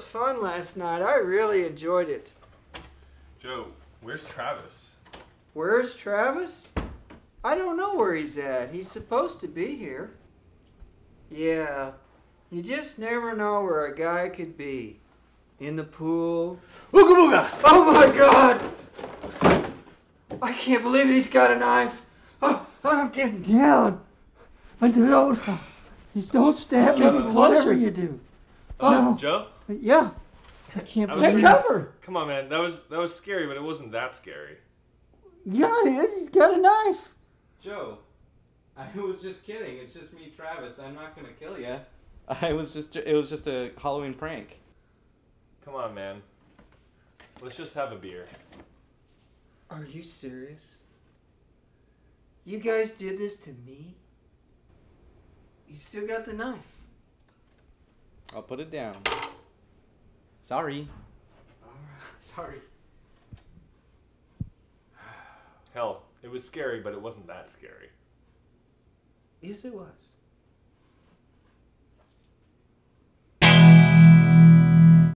fun last night. I really enjoyed it. Joe, where's Travis? Where's Travis? I don't know where he's at. He's supposed to be here. Yeah, you just never know where a guy could be. In the pool. Ooga booga! Oh my god! I can't believe he's got a knife. Oh, I'm getting down. I don't. Just don't stab me, Kevin, whatever you do. Uh, No. Joe? Yeah. I can't I was- believe Take cover. Come on, man. That was that was scary, but it wasn't that scary. Yeah, it is. He's got a knife. Joe, I was just kidding. It's just me, Travis. I'm not gonna kill you. I was just. It was just a Halloween prank. Come on, man. Let's just have a beer. Are you serious? You guys did this to me? You still got the knife. I'll put it down. Sorry. Sorry. Hell, it was scary, but it wasn't that scary. Yes, it was.